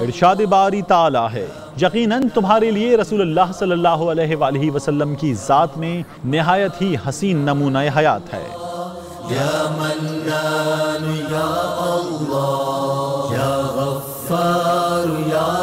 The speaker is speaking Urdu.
ارشاد باری تعالیٰ ہے۔ یقیناً تمہارے لیے رسول اللہ صلی اللہ علیہ وآلہ وسلم کی ذات میں نہایت ہی حسین نمونہ حیات ہے۔ یا منان یا اللہ، یا غفار، یا